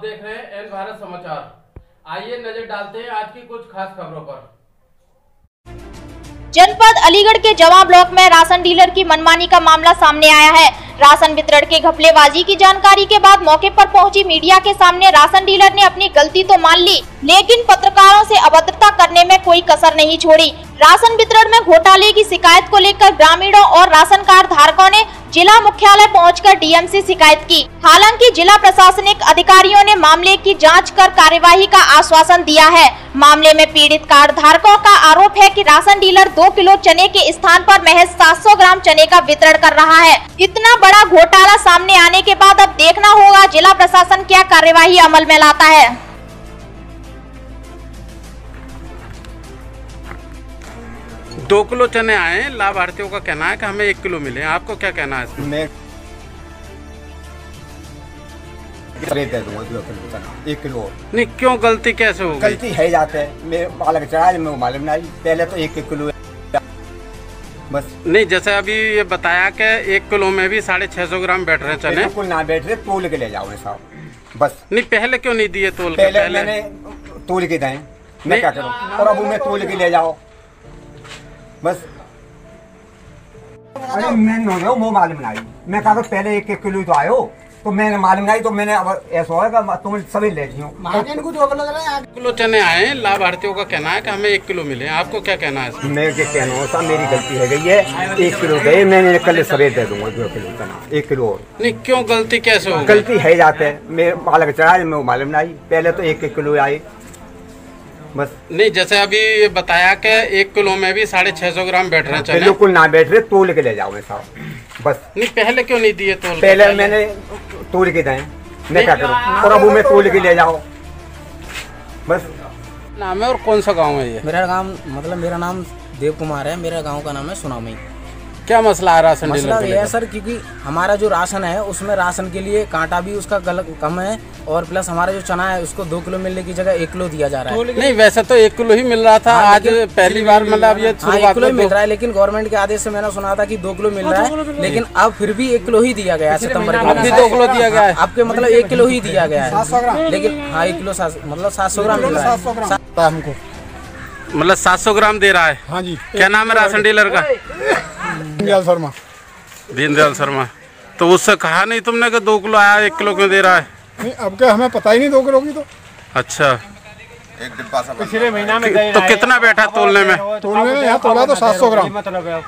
देख रहे हैं एन भारत समाचार। आइए नज़र डालते हैं आज की कुछ खास खबरों पर। जनपद अलीगढ़ के जवा ब्लॉक में राशन डीलर की मनमानी का मामला सामने आया है। राशन वितरण के घपलेबाजी की जानकारी के बाद मौके पर पहुँची मीडिया के सामने राशन डीलर ने अपनी गलती तो मान ली, लेकिन पत्रकारों से अभद्रता करने में कोई कसर नहीं छोड़ी। राशन वितरण में घोटाले की शिकायत को लेकर ग्रामीणों और राशन कार्ड धारकों ने जिला मुख्यालय पहुंचकर डीएम से शिकायत की। हालाँकि जिला प्रशासनिक अधिकारियों ने मामले की जाँच कर कार्यवाही का आश्वासन दिया है। मामले में पीड़ित कार्ड धारकों का आरोप है कि राशन डीलर दो किलो चने के स्थान पर महज 700 ग्राम चने का वितरण कर रहा है। इतना बड़ा घोटाला सामने आने के बाद अब देखना होगा जिला प्रशासन क्या कार्यवाही अमल में लाता है। दो किलो चने आए हैं लाभार्थियों का कहना है कि हमें एक किलो मिले। आपको क्या कहना है? इसमें मैं एक किलो। नहीं क्यों गलती कैसे हो गलती है जाते है। मेरे मालक चढ़ा मैं मालूम नहीं। पहले तो एक एक किलो बस। नहीं जैसे अभी ये बताया कि एक किलो में भी साढ़े छह सौ ग्राम बैठ रहे चने। बिल्कुल ना बैठ रहे तोल के ले जाओ साहब बस। नहीं पहले क्यों नहीं दिए तोल के? पहले पहले मैंने तोल के दें मैं क्या करूँ? और अब मैं तोल के ले जाओ। बस। अरे मैं न गया वो मालूम नहीं। मैं कहा पहले एक एक किलो तो आयो तो मैंने मालूम नहीं तो मैंने अब ऐसा होगा तुम सभी ले जियो किलो चने आए लाभार्थियों का कहना है कि हमें एक किलो मिले। आपको क्या कहना है मैं क्या कहना हूँ साहब मेरी गलती है गई है। एक किलो गए मैंने कल सवेर दे दूँगा दो किलो चना एक किलो और। नहीं क्यों गलती कैसे हो गलती है जाते है। मेरे मालक चढ़ा मैं मालूम नहीं। पहले तो एक एक किलो आए। बस। नहीं जैसे अभी बताया कि एक किलो में भी साढ़े छह सौ ग्राम बैठ रहे हैं चने। बिल्कुल ना बैठ रहे तोल के ले जाओ मैं साहब बस। नहीं पहले क्यों नहीं दिए तोल? पहले मैंने तोल के दें मैं क्या करूँ? और अब मैं तोल के ले जाओ। बस। नाम है और कौन सा गाँव है ये? मेरा नाम मतलब मेरा नाम देव कुमार है मेरा गाँव का नाम है सुनामी। क्या मसला है राशन मसला डीलर ये है सर क्योंकि हमारा जो राशन है उसमें राशन के लिए कांटा भी उसका गलत कम है और प्लस हमारा जो चना है उसको दो किलो मिलने की जगह एक किलो दिया जा रहा है। नहीं वैसे तो एक किलो ही मिल रहा था हाँ, आज पहली बार मतलब ये हाँ एक किलो मिल रहा है लेकिन गवर्नमेंट के आदेश से मैंने सुना था की दो किलो मिल रहा है लेकिन अब फिर भी एक किलो ही दिया गया है सितंबर के दो किलो दिया गया है। आपके मतलब एक किलो ही दिया गया है। लेकिन हाँ एक किलो सात मतलब सात सौ ग्राम मिल रहा है। हमको। मतलब सात सौ ग्राम दे रहा है। हाँ जी। क्या नाम है राशन डीलर का? दीनदयाल शर्मा। दीनदयाल शर्मा। तो उससे कहा नहीं तुमने कि दो किलो आया एक किलो क्यों दे रहा है? नहीं अब क्या हमें पता ही नहीं दो किलो की तो। अच्छा। एक पिछले महीना में तो कितना बैठा तोलने में? तोलने में यहाँ तोला तो सात सौ ग्राम।